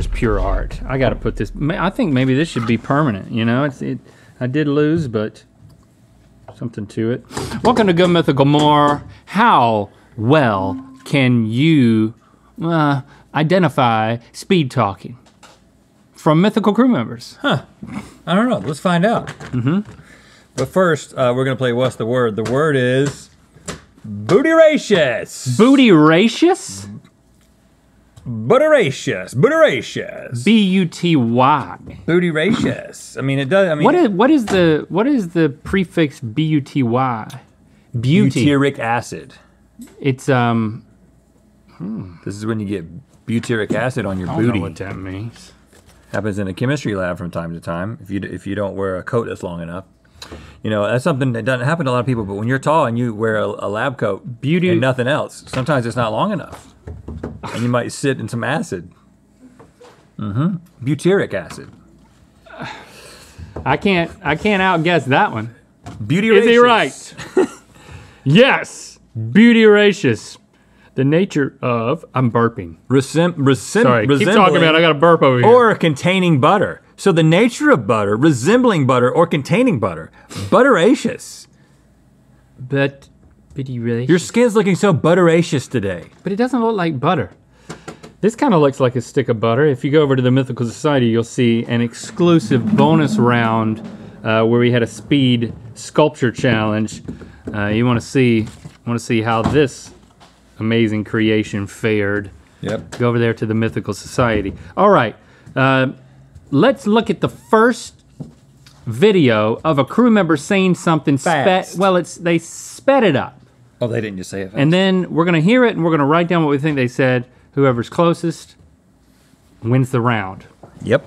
just pure art. I got to put this. I think maybe this should be permanent. You know, it's it. I did lose, but something to it. Welcome to Good Mythical More. How well can you uh, identify speed talking from mythical crew members? Huh. I don't know. Let's find out. Mm-hmm. But first, uh, we're gonna play What's the Word? The word is bootyracious. Bootyracious? Bootyracious. Bootyracious. B U T Y. Bootyracious. I mean, it does. I mean, What is what is the what is the prefix B U T Y? Beauty. butyric acid? It's um. This is when you get butyric acid on your I don't know booty. what that means. Happens in a chemistry lab from time to time. If you if you don't wear a coat that's long enough, you know that's something that doesn't happen to a lot of people. But when you're tall and you wear a, a lab coat, Beauty- and nothing else, sometimes it's not long enough, and you might sit in some acid. Mm-hmm. Butyric acid. I can't I can't outguess that one. Beauty Is he right? yes. Beautyracious. The nature of I'm burping. Resem- resem- Sorry, keep talking about. it. I got a burp over here. or containing butter. So the nature of butter, resembling butter or containing butter. Butteracious. but beautyracious. Your skin's looking so butteracious today. but it doesn't look like butter. This kind of looks like a stick of butter. If you go over to the Mythical Society, you'll see an exclusive bonus round uh, where we had a speed sculpture challenge. Uh, you want to see want to see how this amazing creation fared. Yep. Go over there to the Mythical Society. All right, uh, let's look at the first video of a crew member saying something. Fast. well, it's they sped it up. Oh, they didn't just say it. And then we're gonna hear it and we're gonna write down what we think they said. Whoever's closest wins the round. yep.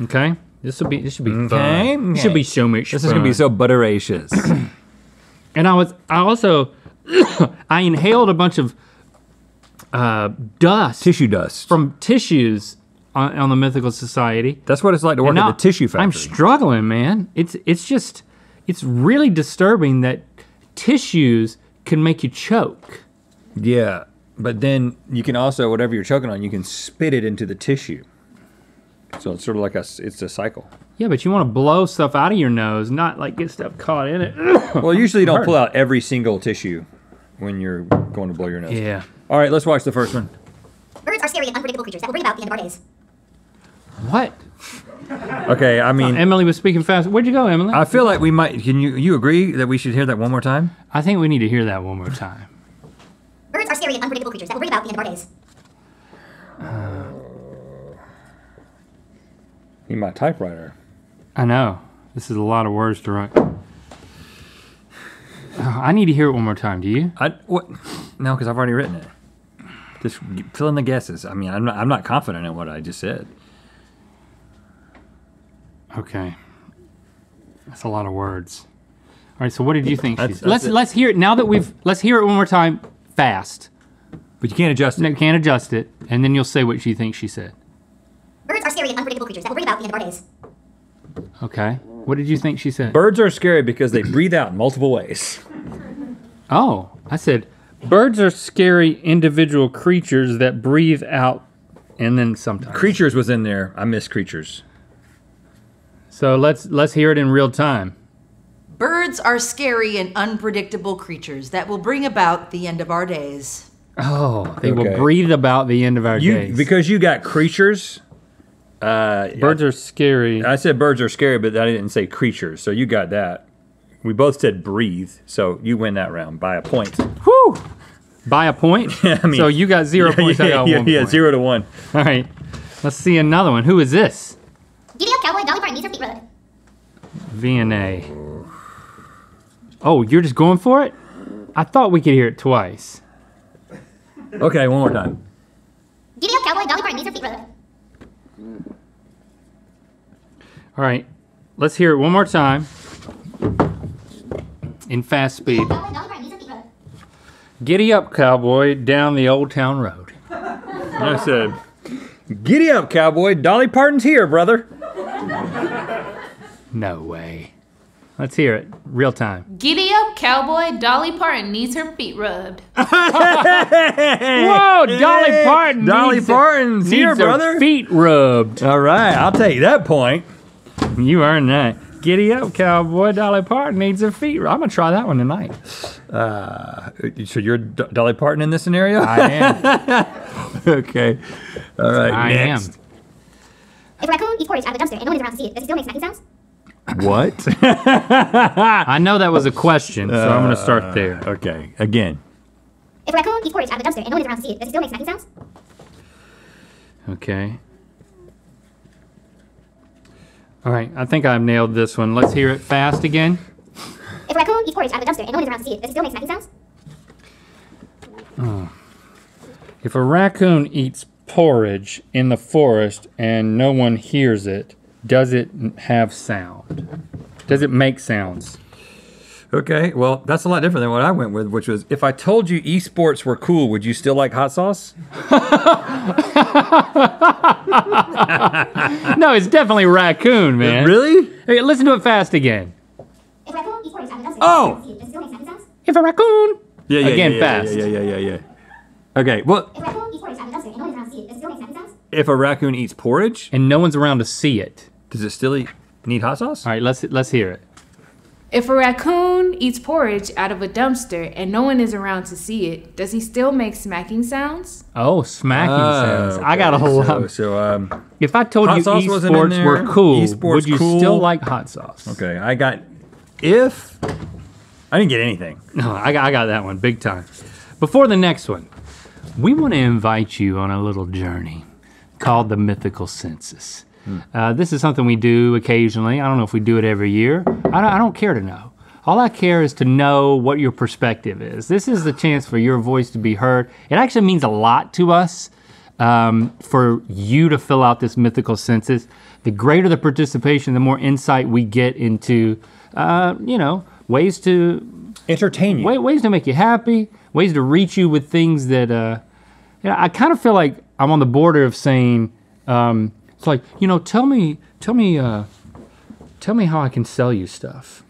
Okay? This will be this should be Okay, fun. This should be so much This is gonna be so butteracious. And I was I also I inhaled a bunch of uh, dust tissue dust. from tissues on, on the Mythical Society. That's what it's like to work And at now the tissue factory. I'm struggling, man. It's it's just it's really disturbing that tissues can make you choke. yeah, but then you can also whatever you're choking on, you can spit it into the tissue. So it's sort of like a it's a cycle. Yeah, but you want to blow stuff out of your nose, not like get stuff caught in it. Well, usually you don't pull out every single tissue when you're going to blow your nose. yeah. All right, let's watch the first one. Birds are scary and unpredictable creatures that will bring about the end of our days. What? Okay, I mean, uh, Emily was speaking fast. Where'd you go, Emily? I feel like we might. Can you you agree that we should hear that one more time? I think we need to hear that one more time. Birds are scary and unpredictable creatures that will bring about the end of our days. Uh, need my typewriter. I know. This is a lot of words to write. Oh, I need to hear it one more time. Do you? I what? No, because I've already written it. Just fill in the guesses. I mean, I'm not. I'm not confident in what I just said. Okay. That's a lot of words. All right. So what did you think? She That's- said? Let's it. let's hear it now that we've let's hear it one more time fast. But you can't adjust it. No, can't adjust it, and then you'll say what you think she said. Birds are scary and unpredictable creatures that will bring about the end of our days. Okay. What did you think she said? Birds are scary because they breathe out in multiple ways. Oh, I said birds are scary individual creatures that breathe out and then sometimes. Creatures was in there. I miss creatures. So let's let's hear it in real time. Birds are scary and unpredictable creatures that will bring about the end of our days. Oh, they will breathe about the end of our You days. because you got creatures. Uh, birds are scary. I said birds are scary, but I didn't say creatures. So you got that. We both said breathe, so you win that round by a point. Whew. By a point. I mean- so you got zero points. I yeah, got yeah, one yeah, point. zero to one. All right. Let's see another one. Who is this? Giddy up, cowboy. Dolly Parton needs her feet rubbed. VNA. Oh, you're just going for it? I thought we could hear it twice. Okay, one more time. Giddy up, cowboy. Dolly Parton needs her feet rubbed. All right. Let's hear it one more time. In fast speed. Cowboy, Dolly Parton needs her feet rubbed. Giddy up, cowboy, down the old town road. I said, "Giddy up, cowboy! Dolly Parton's here, brother." No way. Let's hear it. Real time. Giddy up, cowboy. Dolly Parton needs her feet rubbed. Whoa, Dolly Parton. Dolly needs Parton's needs here, her brother. feet rubbed. All right, I'll take that point. You earned that. Giddy up, cowboy. Dolly Parton needs her feet. rubbed. I'm gonna try that one tonight. Uh, so you're D- Dolly Parton in this scenario? I am. okay. All right. I next. am. If a raccoon eats porridge out of a dumpster and no one is around to see it, does he still make smacking sounds? What? I know that was a question, so I'm gonna start uh, there. okay. Again. If a raccoon eats porridge out of a dumpster and no one is around to see it, does he still make smacking sounds? Okay. All right, I think I've nailed this one. Let's hear it fast again. If a raccoon eats porridge out of a dumpster and no one is around to see it, does he still make smacking sounds? Hmm. If a raccoon eats porridge in the forest and no one hears it, does it have sound? Does it make sounds? Okay. Well, that's a lot different than what I went with, which was if I told you esports were cool, would you still like hot sauce? No, it's definitely raccoon, man. Really? Hey, listen to it fast again. If raccoon eats porridge out of a dumpster Oh! and no one is around to see it, does he still make smacking sounds? If a raccoon. Yeah, yeah. Again, yeah, yeah, fast. Yeah, yeah, yeah, yeah, yeah. Okay. Well, If a raccoon eats porridge out of a dumpster and no around to see it, does he still make smacking if a raccoon eats porridge, And no one's around to see it. does it still eat, need hot sauce? All right, let's let's hear it. If a raccoon eats porridge out of a dumpster and no one is around to see it, does he still make smacking sounds? Oh, smacking sounds. I got a whole so, lot. So, um, If I told Hot you sauce wasn't in esports were there. cool, Esports would you cool. still like hot sauce? okay, I got if I didn't get anything. No, I got, I got that one big time. Before the next one, we want to invite you on a little journey called the mythical census. Uh, this is something we do occasionally. I don't know if we do it every year. I don't, I don't care to know. All I care is to know what your perspective is. This is the chance for your voice to be heard. It actually means a lot to us um, for you to fill out this mythical census. The greater the participation, the more insight we get into, uh, you know, ways to Entertain you. ways to make you happy, ways to reach you with things that, uh, you know, I kind of feel like I'm on the border of saying, um, it's like, you know, tell me, tell me, uh, tell me how I can sell you stuff.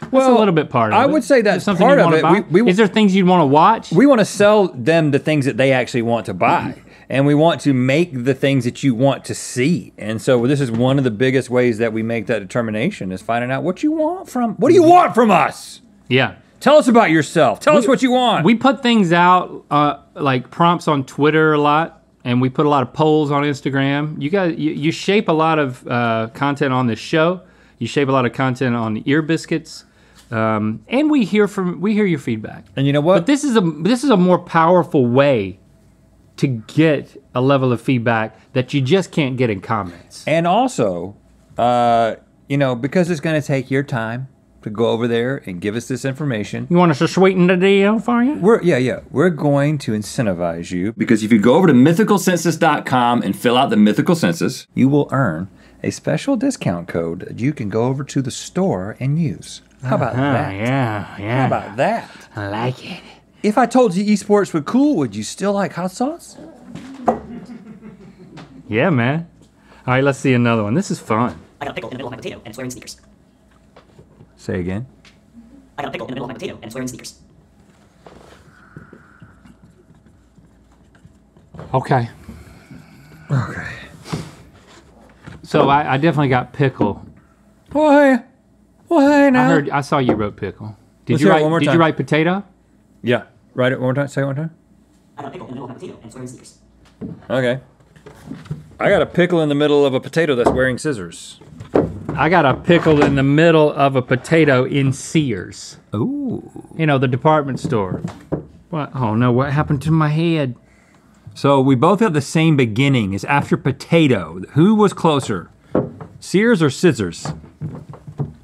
That's Well, a little bit part of I it. would say that's something part you of it. We- we- Is there things you'd want to watch? We want to sell them the things that they actually want to buy. And we want to make the things that you want to see. And so this is one of the biggest ways that we make that determination is finding out what you want from what do you want from us? yeah. Tell us about yourself. Tell us what you want. We put things out uh, like prompts on Twitter a lot, and we put a lot of polls on Instagram. You guys, you, you shape a lot of uh, content on this show. You shape a lot of content on the ear biscuits, um, and we hear from we hear your feedback. and you know what? But this is a this is a more powerful way to get a level of feedback that you just can't get in comments. And also, uh, you know, because it's going to take your time to go over there and give us this information. You want us to sweeten the deal for you? We're yeah, yeah. We're going to incentivize you because if you go over to mythicalcensus.com and fill out the mythical census, you will earn a special discount code that you can go over to the store and use. How about Oh, that? yeah, yeah. How about that? I like it. If I told you esports were cool, would you still like hot sauce? Yeah, man. All right, let's see another one. This is fun. I got a pickle in the middle of my potato and it's wearing sneakers. Say again. I got a pickle in the middle of my potato and it's wearing sneakers. Okay. Okay. So I, I definitely got pickle. Why? Why now? I heard. I saw you wrote pickle. Did Let's you hear it write? one more Did time. you write potato? Yeah. Write it one more time. Say it one more time. I got a pickle in the middle of my potato and it's wearing sneakers. Okay. I got a pickle in the middle of a potato that's wearing scissors. I got a pickle in the middle of a potato in Sears. Ooh. You know the department store. What? Oh no! What happened to my head? So we both have the same beginning. It's after potato. Who was closer? Sears or scissors?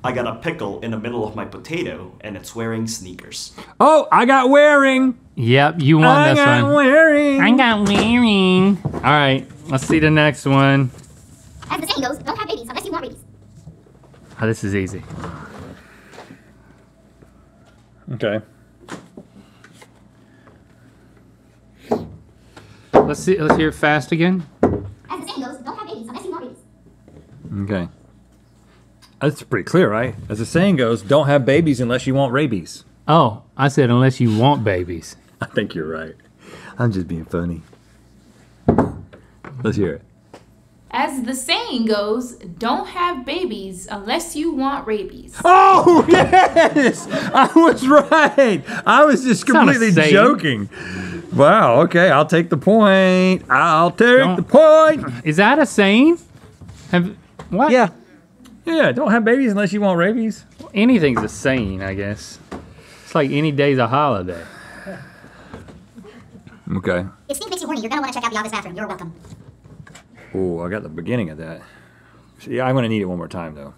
I got a pickle in the middle of my potato and it's wearing sneakers. Oh, I got wearing. Yep, you won I this one. I got wearing. I got wearing. All right, let's see the next one. As the saying goes, don't have babies unless you want rabies. Oh, this is easy. Okay. Let's see. Let's hear it fast again. As the saying goes, don't have babies unless you want rabies. Okay. That's pretty clear, right? As the saying goes, don't have babies unless you want rabies. Oh, I said unless you want babies. I think you're right. I'm just being funny. Let's hear it. As the saying goes, don't have babies unless you want rabies. Oh yes, I was right. I was just not completely joking. Wow. Okay, I'll take the point. I'll take Don't- the point. Is that a saying? Have what? Yeah. Yeah. Don't have babies unless you want rabies. Anything's a saying, I guess. It's like any day's a holiday. Okay. If stink makes you horny, you're gonna want to check out the office bathroom. You're welcome. Oh, I got the beginning of that. Yeah, I'm gonna need it one more time though.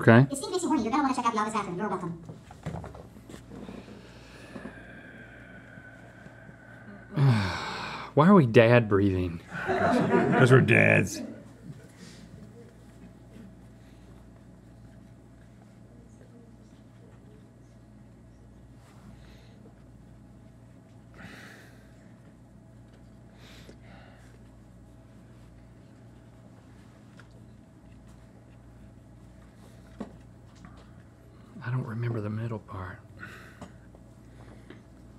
Okay. If stink makes you horny, you're gonna want to check out the office bathroom. You're welcome. Why are we dad breathing? Because we're dads. Don't remember the middle part.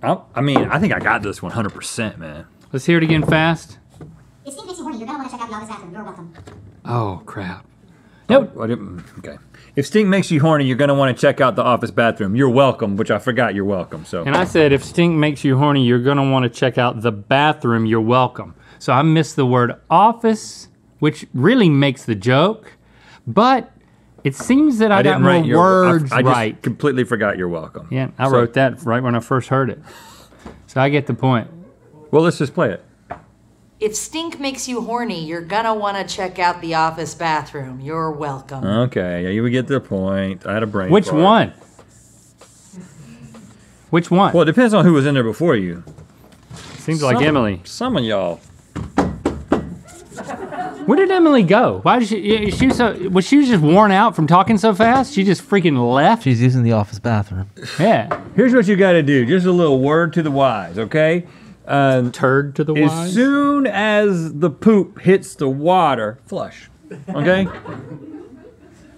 I, I mean, I think I got this 100%, man. Let's hear it again fast. If stink makes you horny, you're gonna want to check out the office bathroom. You're welcome. Oh crap. Nope. I didn't, mm, okay. If stink makes you horny, you're gonna want to check out the office bathroom. You're welcome, which I forgot. You're welcome. So And I said if stink makes you horny, you're gonna want to check out the bathroom. You're welcome. So I missed the word office, which really makes the joke, but it seems that I, got more your- words I, I just right. completely forgot. You're welcome. Yeah, I So- wrote that right when I first heard it. So I get the point. Well, let's just play it. If stink makes you horny, you're gonna want to check out the office bathroom. You're welcome. Okay, yeah, you would get the point. I had a brain. Which fart. one? Which one? Well, it depends on who was in there before you. Seems like Emily. Some of y'all. Where did Emily go? Why did she? She was so was she just worn out from talking so fast? She just freaking left. She's using the office bathroom. yeah, Here's what you got to do. Just a little word to the wise, okay? Uh, turd to the as wise. As soon as the poop hits the water, flush. Okay.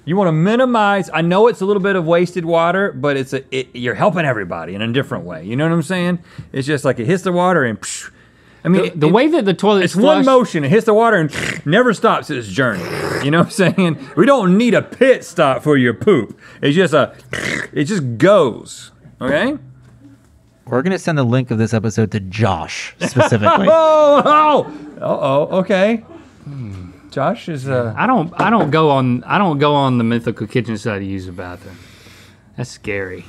You want to minimize. I know it's a little bit of wasted water, but it's a it, you're helping everybody in a different way. You know what I'm saying? It's just like it hits the water and. psh. I mean, the, the it- way that the toilet It's one motion. It hits the water and never stops its journey. You know what I'm saying? We don't need a pit stop for your poop. It's just a, it just goes. Okay? We're gonna send the link of this episode to Josh specifically. Oh, oh, oh, okay. Josh is, uh, I don't. I don't go on. I don't go on the mythical kitchen side to use the bathroom. That's scary.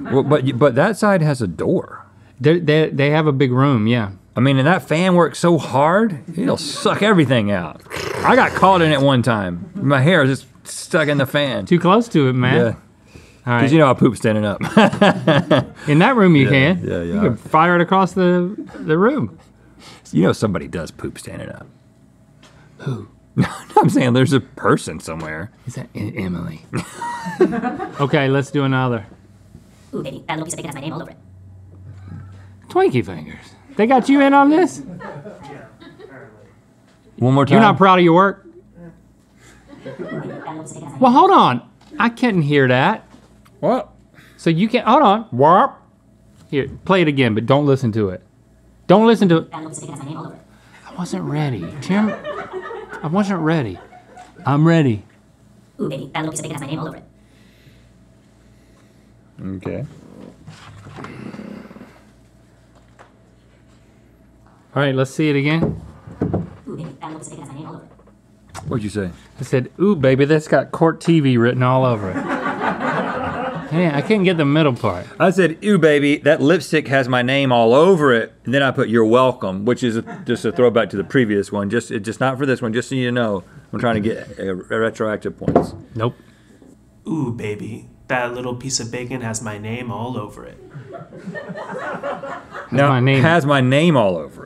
well, but but that side has a door. They they they have a big room. Yeah. I mean, and that fan works so hard, it'll suck everything out. I got caught in it one time. My hair is just stuck in the fan. Too close to it, man. Yeah, All right. because you know I poop standing up. In that room, you can. yeah, yeah. You can fire it across the the room. You know somebody does poop standing up. Who? No, I'm saying there's a person somewhere. Is that Emily? okay, let's do another. Ooh, baby, that little piece of bacon has my name all over it. Twinkie fingers. They got you in on this. One more time. You're not proud of your work. That little piece of bacon has my name Well, hold on. I couldn't hear that. What? So you can't, hold on. Warp. Here, play it again, but don't listen to it. Don't listen to it. That little piece of bacon has my name all over it. I wasn't ready, Tim. I wasn't ready. I'm ready. Ooh, baby, that little piece of bacon has my name all over it. Okay. All right, let's see it again. Ooh, baby, that little piece of bacon has my name all over it. What'd you say? I said, "Ooh, baby, that's got court TV written all over it." Man, I couldn't get the middle part. I said, "Ew, baby, that lipstick has my name all over it." And then I put "You're welcome," which is a, just a throwback to the previous one. Just, it, just not for this one. Just so you know, I'm trying to get uh, retroactive points. Nope. Ooh, baby, that little piece of bacon has my name all over it. now, my name. has my name all over it.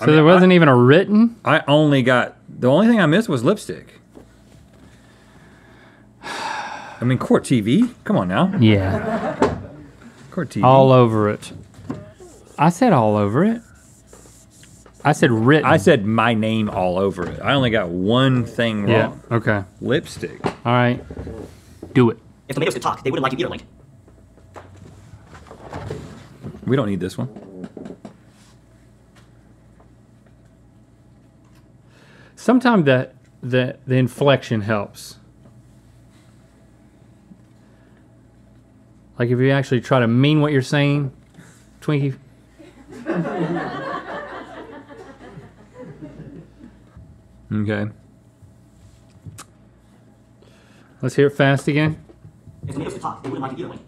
So there wasn't even a written. I only got the only thing I missed was lipstick. I mean, Court TV. Come on now, Yeah, Court TV. all over it. I said all over it. I said written. I said my name all over it. I only got one thing wrong. yeah. Okay. Lipstick. All right. Do it. If tomatoes could talk, they wouldn't like you either, Link. We don't need this one. Sometimes the the the inflection helps. Like if you actually try to mean what you're saying, Twinkie. Okay. Let's hear it fast again. If tomatoes could talk, they wouldn't like you either, Link.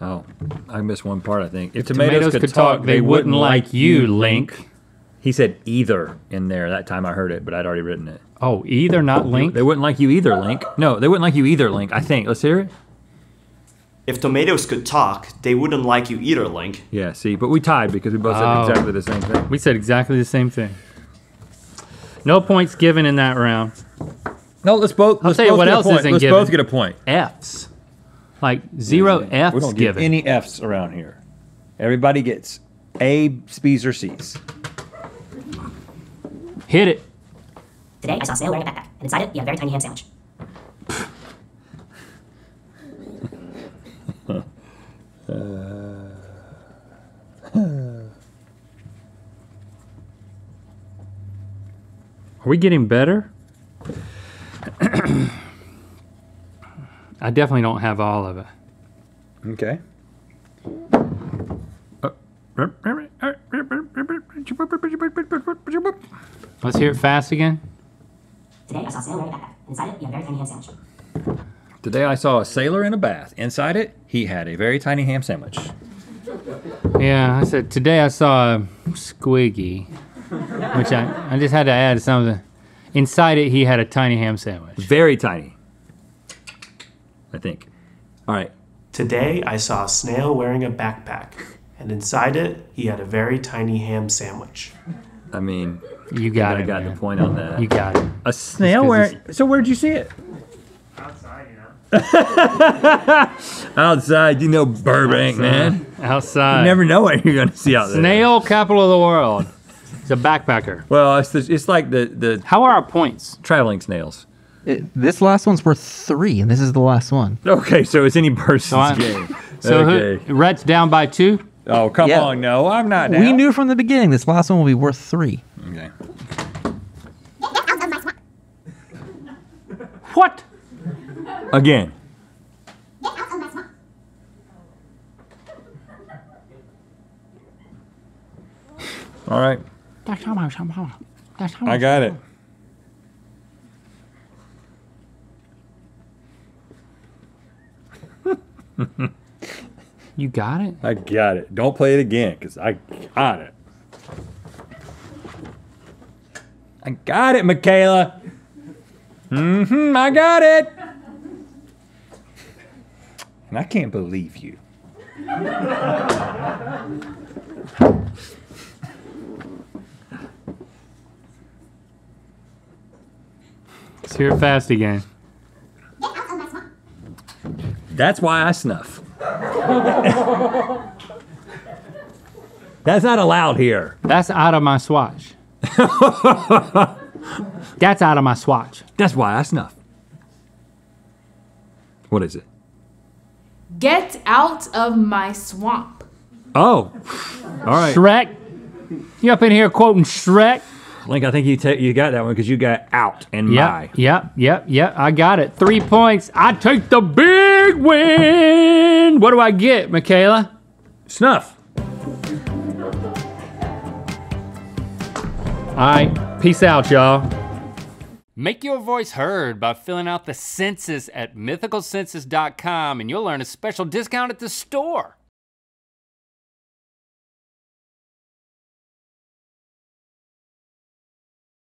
Oh, I missed one part. I think if, Tomatoes, could, talk, they wouldn't like you, Link. He said either in there that time I heard it, but I'd already written it. Oh, either not Link. They wouldn't like you either, Link. No, they wouldn't like you either, Link. I think. Let's hear it. If tomatoes could talk, they wouldn't like you either, Link. Yeah, see, but we tied because we both said Oh. exactly the same thing. We said exactly the same thing. No points given in that round. No, let's both. I'll let's tell you what else isn't Let's given. both get a point. F's. Like zero F's we don't get given. any F's around here. Everybody gets A, B's, or C's. Hit it. Today I saw a snail wearing a backpack, and inside it he had a very tiny ham sandwich. Are we getting better? I definitely don't have all of it. Okay. Let's hear it fast again. Today I saw a snail wearing a backpack, and inside it he had a very tiny ham sandwich. Today I saw a sailor in a bath. Inside it, he had a very tiny ham sandwich. Yeah, I said today I saw a squiggy, which I, I just had to add something. Inside it, he had a tiny ham sandwich. Very tiny. I think. All right. Today I saw a snail wearing a backpack, and inside it he had a very tiny ham sandwich. I mean, You got I it. got man. the point on that. You got it. a snail wearing. So where'd you see it? Outside, you know. Outside, you know Burbank, man. Outside. You never know what you're gonna see out there. Snail capital of the world. It's a backpacker. Well, it's the, it's like the the How are our points? traveling snails. It- this last one's worth three, and this is the last one. Okay, so it's any person's So, game. so okay. who, Rhett's down by two. Oh come Yeah. on, no, I'm not. Down. We knew from the beginning this last one will be worth three. Okay. Get out of my swamp. What? Again. Get out of. All right. I got it. You got it? I got it. Don't play it again, cause I got it. I got it, Michaela. Mm-hmm. I got it. And I can't believe you. Let's hear it fast again. Get out of my swamp. That's why I snuff. That's not allowed here. That's out of my swatch. That's out of my swatch. That's why I snuff. What is it? Get out of my swamp. Oh, all right. Shrek. You up in here quoting Shrek? Link, I think you ta- you got that one because you got out and my. Yep, yep, yep, yep. I got it. Three points. I take the big win. What do I get, Michaela? Snuff. All right. Peace out, y'all. Make your voice heard by filling out the census at mythicalcensus.com and you'll earn a special discount at the store.